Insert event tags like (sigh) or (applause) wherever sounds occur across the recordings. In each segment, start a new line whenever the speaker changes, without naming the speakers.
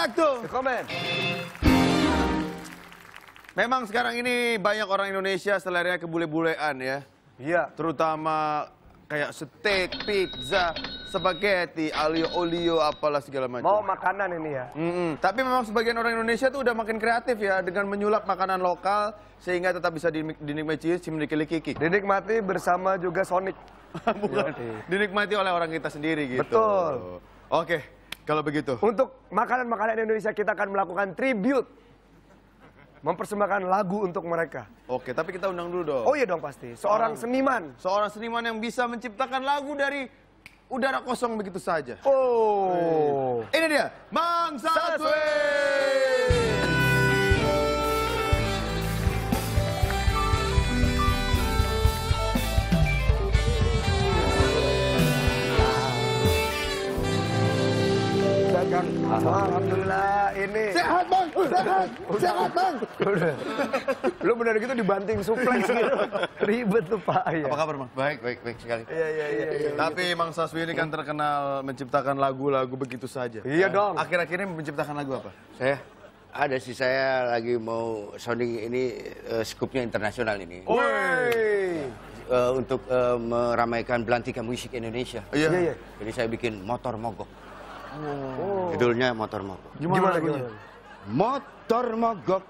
back to
The comment.
Memang sekarang ini banyak orang Indonesia seleranya kebule-bulean ya.
Iya.
Terutama kayak steak, pizza, spaghetti, alio olio apalah segala
Mau
macam.
makanan ini ya.
Mm-mm. Tapi memang sebagian orang Indonesia tuh udah makin kreatif ya dengan menyulap makanan lokal sehingga tetap bisa dinik- dinikmati dimiliki
Dinikmati bersama juga Sonic. (laughs)
Bukan. Dinikmati oleh orang kita sendiri gitu.
Betul.
Oke, kalau begitu.
Untuk makanan-makanan Indonesia kita akan melakukan tribute. Mempersembahkan lagu untuk mereka.
Oke, tapi kita undang dulu dong.
Oh iya dong pasti. Seorang seniman.
Seorang seniman yang bisa menciptakan lagu dari udara kosong begitu saja.
Oh.
Ini dia, Mang Satwe.
Dagang. Alhamdulillah ini.
Sehat bang, sehat, sehat bang.
Udah. Lu bener gitu dibanting suplex gitu. (laughs) Ribet tuh Pak. Iya.
Apa kabar bang?
Baik, baik, baik sekali.
Iya iya iya. iya.
Tapi Mang Saswi ini kan terkenal menciptakan lagu-lagu begitu saja.
Iya dong.
Akhir-akhir ini menciptakan lagu apa?
Saya ada sih saya lagi mau sounding ini eh, skupnya internasional ini
Woi.
Eh, untuk eh, meramaikan belantika musik Indonesia.
Iya iya.
Jadi saya bikin motor mogok.
Oh.
Judulnya motor mogok.
Gimana
lagunya?
gimana?
Motor mogok,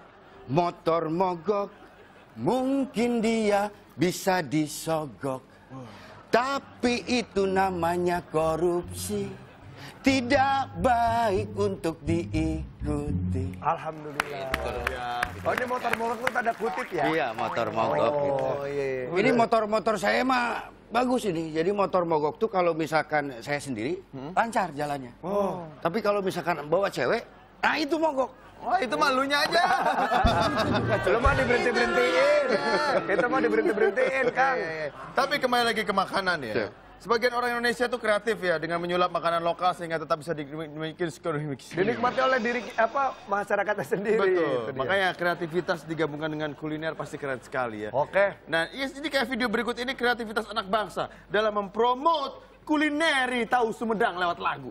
motor mogok, mungkin dia bisa disogok. Tapi itu namanya korupsi, tidak baik untuk diikuti.
Alhamdulillah. Oh ini motor mogok tuh tanda kutip ya?
Iya, motor mogok gitu.
Oh iya. iya.
Ini motor-motor saya mah bagus ini. Jadi motor mogok tuh kalau misalkan saya sendiri lancar jalannya.
Oh.
Tapi kalau misalkan bawa cewek, nah itu mogok.
Oh itu malunya aja. (laughs)
Lu mah diberhenti berhentiin. Kita mah diberhenti berhentiin Kang.
Tapi kembali lagi ke makanan ya. Sebagian orang Indonesia tuh kreatif ya dengan menyulap makanan lokal sehingga tetap bisa dinikmati
Dinikmati oleh diri apa masyarakatnya sendiri.
Betul.
Itu dia.
Makanya kreativitas digabungkan dengan kuliner pasti keren sekali ya.
Oke.
Nah, iya, ini kayak video berikut ini kreativitas anak bangsa dalam mempromot kulineri tahu Sumedang lewat lagu.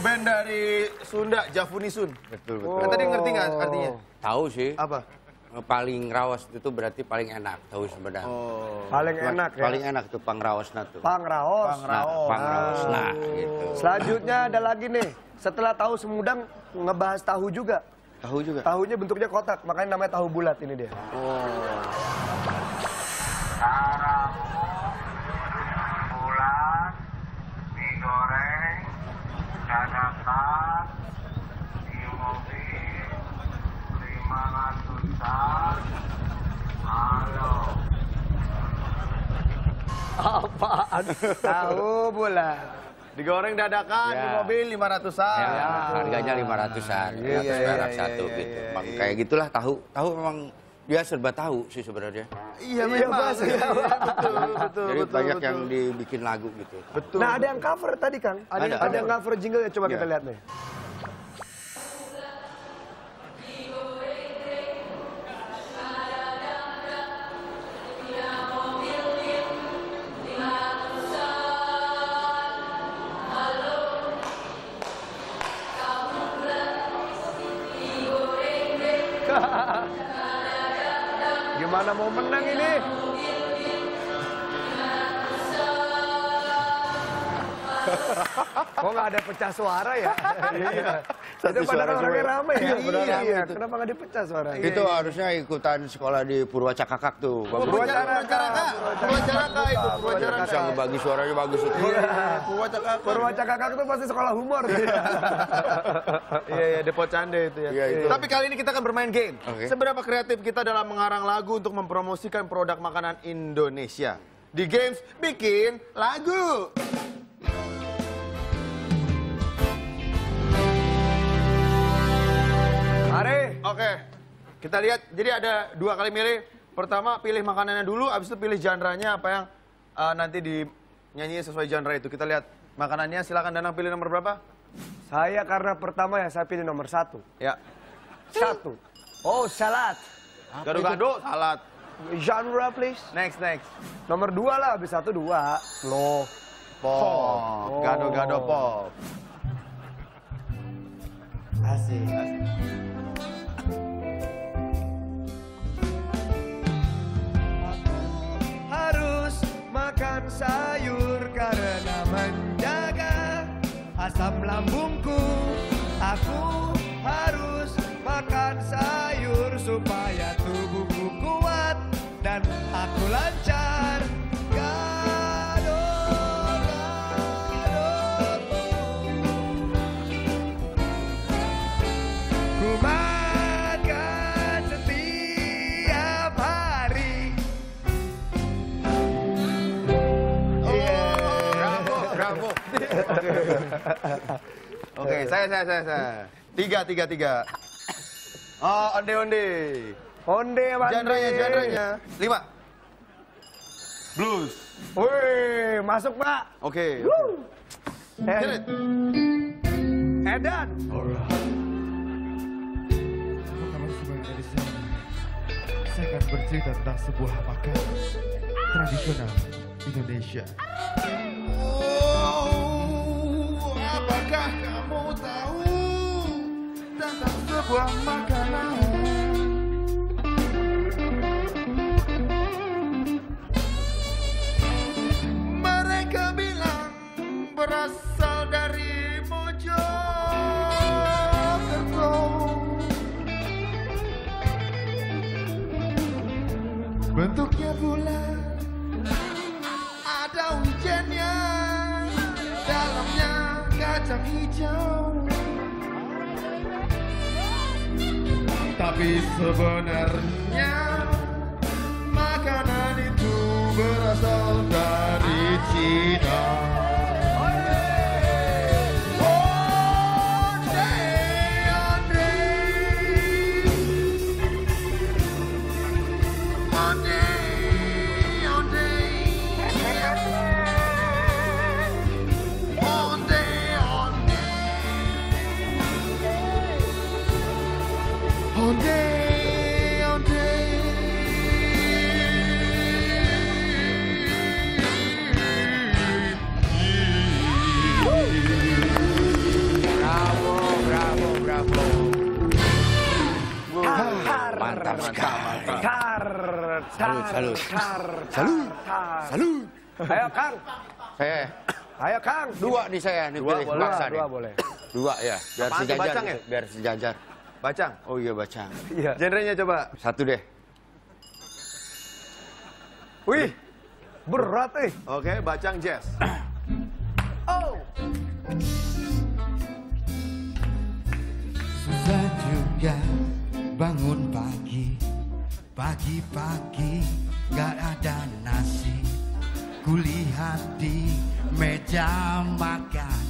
Band dari Sunda, Javunisun.
Betul,
Kan tadi ngerti nggak artinya?
Tahu sih.
Apa?
Paling rawas itu berarti paling enak tahu Sumedang.
Oh.
Paling enak ya.
Paling enak tuh pangraosna tuh.
Pang Raos.
Nah, pangraosna gitu.
Selanjutnya ada lagi nih. Setelah tahu Semudang ngebahas tahu juga.
Tahu juga.
Tahunya bentuknya kotak, makanya namanya tahu bulat ini dia.
bulat, digoreng, dadakan, di mobil, lima ratusan, halo.
Apaan? tahu bulat.
Digoreng dadakan di
Ya.
mobil 500-an.
Ya, harganya lima ratusan,
Iya,
ratus
iya,
perak
iya,
satu
iya,
gitu.
iya, iya.
kayak gitulah tahu. Tahu memang dia serba tahu sih sebenarnya.
Iya,
Iya,
memang.
Mas.
Iya, betul, betul,
Jadi
betul,
banyak
betul.
yang dibikin lagu gitu.
Betul.
Nah ada yang cover tadi Kang. Ada,
Ada,
ada yang cover jingle ya coba
Iya.
kita lihat nih. Mau menang ini? Kok nggak ada pecah suara ya? (laughs) Iya.
Satu
Itu
suara
orangnya rame ya.
Iya, iya, itu.
Kenapa nggak dipecah suaranya?
Itu harusnya ikutan sekolah di Purwacakakak tuh. Bagus.
Purwacaraka, Purwacaraka itu, Purwacaraka.
Bisa ngebagi suaranya bagus itu.
Purwacaraka.
Purwaca kakak itu pasti sekolah humor. (laughs)
Iya, iya, Depo Cande itu ya.
Iya, itu.
Tapi kali ini kita akan bermain game. Seberapa kreatif kita dalam mengarang lagu untuk mempromosikan produk makanan Indonesia. Di games bikin lagu. Oke. Kita lihat, jadi ada dua kali milih. Pertama pilih makanannya dulu, habis itu pilih genre-nya apa yang eh, nanti dinyanyi sesuai genre itu. Kita lihat makanannya, silakan Danang pilih nomor berapa?
Saya karena pertama ya saya pilih nomor satu.
Ya.
Satu. Oh salad.
Gado-gado, salad.
Genre please.
Next, next.
Nomor dua lah, habis satu dua. Slow.
Pop. Gado-gado pop.
Asik. harus makan sayur karena menjaga asam lambungku. Aku harus makan sayur supaya (laughs)
Oke, saya, saya, saya, saya. Tiga, tiga, tiga. Oh, onde, onde.
Onde mande.
Genre-nya, genre-nya. Lima. Blues.
Wih, masuk pak.
Oke.
Eh,
Hit it.
Edan.
Kalau semua yang ada di saya akan bercerita tentang sebuah makanan tradisional Indonesia.
Apakah kamu tahu tentang sebuah makanan? Mereka bilang berasal dari Mojokerto. Bentuknya bulat tapi sebenarnya makanan itu berasal dari Cina
Salut, salut.
Tar.
Salut.
Tar.
Salut.
Ayo Kang.
Saya
Ayo Kang.
dua nih saya nih
Dua
pilih
boleh.
paksa
Dua
nih.
boleh.
Dua ya, biar
Apaan
sejajar.
bacang ya?
Biar sejajar.
Bacang.
Oh iya bacang.
Iya.
Genrenya coba.
Satu deh.
Wih. Berat eh.
Oke, bacang jazz.
Oh.
Susah juga bangun pagi Pagi-pagi gak ada nasi Kulihat di meja makan.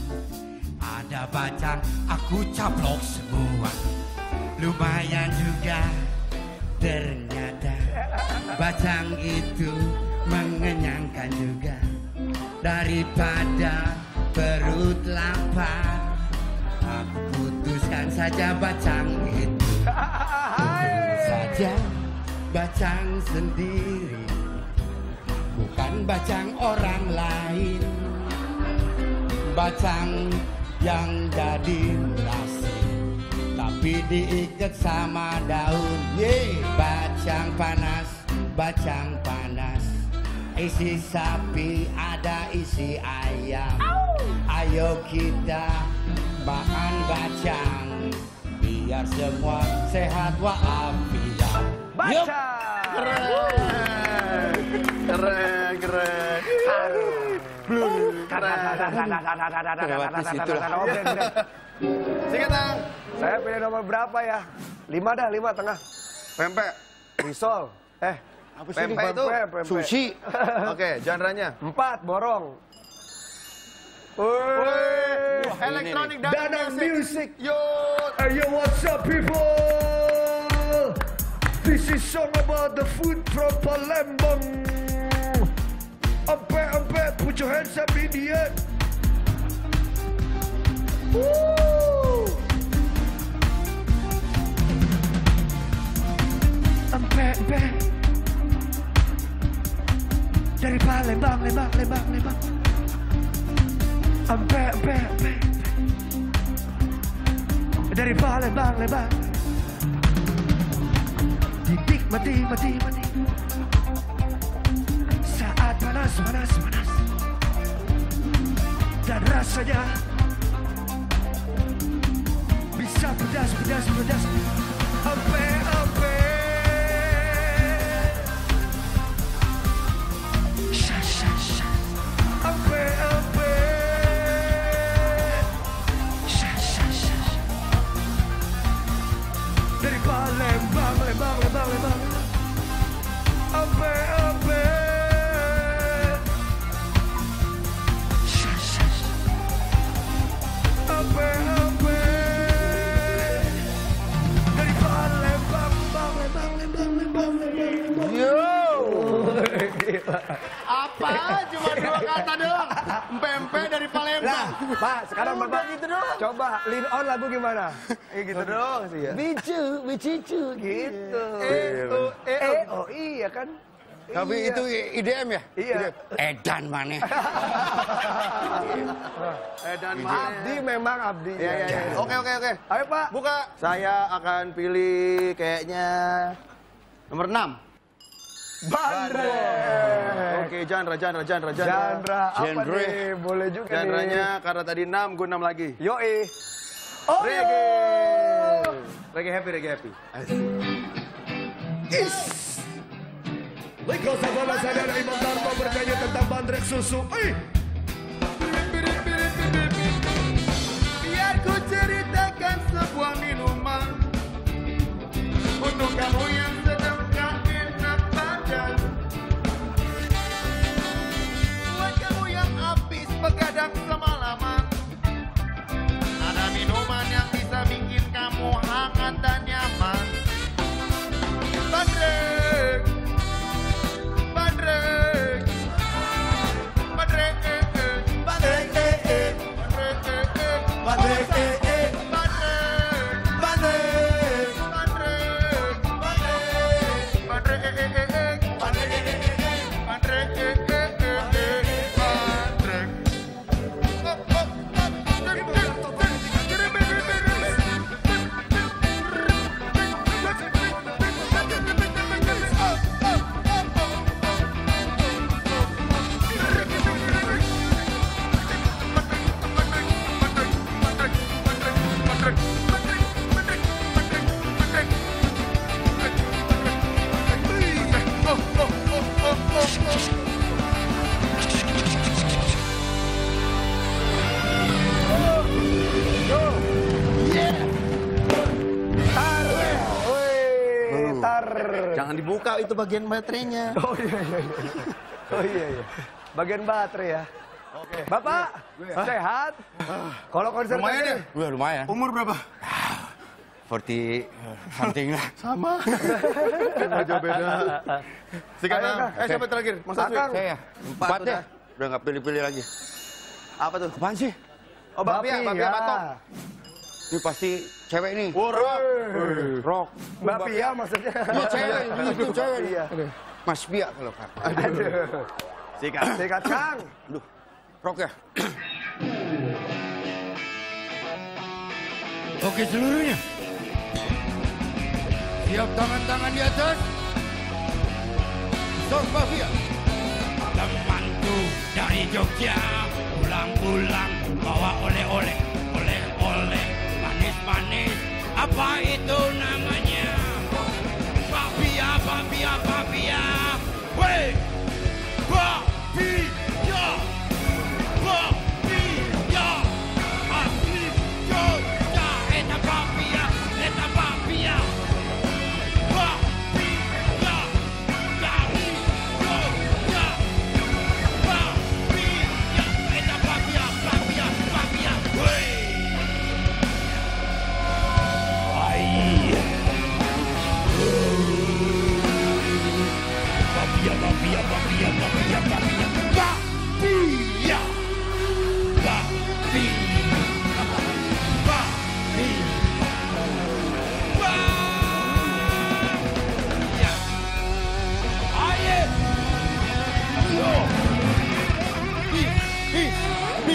Ada bacang aku caplok semua. Lumayan juga ternyata Bacang itu mengenyangkan juga. Daripada perut lapar Aku putuskan saja bacang itu. Saja bacang sendiri Bukan bacang orang lain. Bacang yang jadi nasi Tapi diikat sama daun. Ye, bacang panas
bacang panas. Isi sapi ada isi ayam. Ayo kita makan bacang Biar semua sehat Yup.
Baca.
Keren. Keren, keren.
Lewat situ lah.
Oke, udah.
Sikatang.
Saya pilih nomor berapa ya? Lima dah, lima tengah.
Pempek.
Risol. Eh,
Apa sih
Pempek
ini?
itu
pempek.
Sushi. (laughs)
Oke, genre-nya.
Empat, borong.
Wih,
Wih.
Electronic
Danang Music.
Yo.
Hey, yo, what's up, people? This is song about the food from Palembang. Ampe, ampe, put your hands up in the air. Woo! Ampe, ampe. Dari Palembang, Lembang, Lembang, Lembang. Ampe, ampe, ampe. Dari Palembang, Lembang. Titik mati, mati, mati. Saat panas, panas, panas. Dan rasanya bisa pedas, pedas, pedas. Ampe, coba lean on lagu gimana?
Eh (laughs) gitu doang sih ya.
Bicu, bicicu gitu.
Eh, oh, eh,
Eh,
oh.
oh iya kan?
Tapi
Iya.
itu IDM ya?
Iya.
IDM. Edan mana?
Eh dan
Abdi memang abdi.
Ya, ya, ya. Oke, oke, oke.
Ayo Pak.
Buka. Saya akan pilih kayaknya nomor 6.
Bandrek.
Oke, genre, genre, genre, genre.
Genre apa
Genre.
nih? Boleh juga nih.
Genre-nya karena tadi 6, gue 6 lagi.
Yoi. Oh,
Reggae. Reggae happy, reggae happy.
Kau sahabat saudara Imam Darto bernyanyi tentang bandrek susu. Eh.
Itu bagian baterainya. (laughs)
Oh iya iya. iya. Oh iya iya. Bagian baterai ya. Oke. Bapak, sehat? Kalau konser
Lumayan ya?
Wah lumayan.
Umur berapa?
40 something lah. (laughs)
Sama. Jauh beda.
Kak.
eh siapa terakhir? Mas Aswi.
Saya
Empat
empat
udah.
deh. Udah nggak pilih-pilih lagi.
Apa tuh?
Apaan sih?
Oh, bakpia
ya.
batok.
Ini pasti cewek nih.
Oh, rock.
Rock.
Mbak Pia maksudnya.
Ini cewek, itu cewek.
Iya.
Mas Pia kalau kata.
Aduh.
Sikat.
Sikat Kang.
Aduh, rock ya. Oke seluruhnya. Siap tangan-tangan di atas.
Sos Mafia.
Temanku dari Jogja Pulang-pulang bawa Oleh-oleh Manis-manis Apa itu namanya? Papia, papia, papia Wey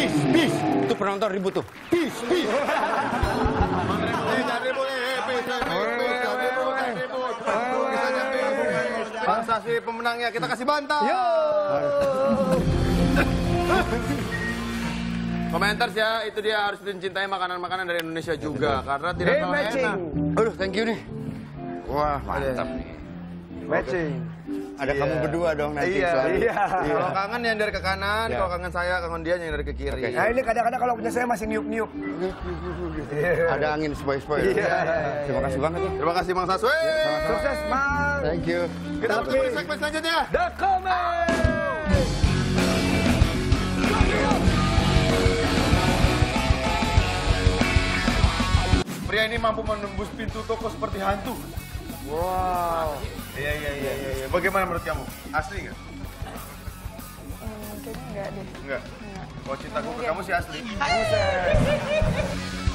bis, bis. Itu penonton ribut tuh. Bis, bis.
Jangan ribut, please. Bangsa si pemenangnya, kita kasih bantal.
Yo. (laughs)
Komentar ya, itu dia harus mencintai makanan-makanan dari Indonesia juga. Karena tidak
Hey,
enak.
Aduh, thank you nih. Wah, mantap nih.
Matching.
Ada kamu berdua dong nanti.
Iya.
soalnya.
Iya.
Kalau kangen yang dari ke kanan,
Iya.
kalau kangen saya, kangen dia yang dari ke kiri.
Oke.
Nah ini kadang-kadang kalau punya saya masih niup-niup.
Ada angin sepoi-sepoi.
Iya, iya,
Terima kasih banget ya.
Terima kasih Bang Saswe.
Sukses, Mang.
Thank you.
Kita bertemu di segmen selanjutnya.
The Comment.
Pria ini mampu menembus pintu toko seperti hantu.
Wow.
Iya, iya, iya, iya. iya. Bagaimana menurut kamu? Asli nggak?
Hmm, kayaknya enggak deh.
Enggak. Oh, cintaku ke kamu sih asli.
Buset. (laughs)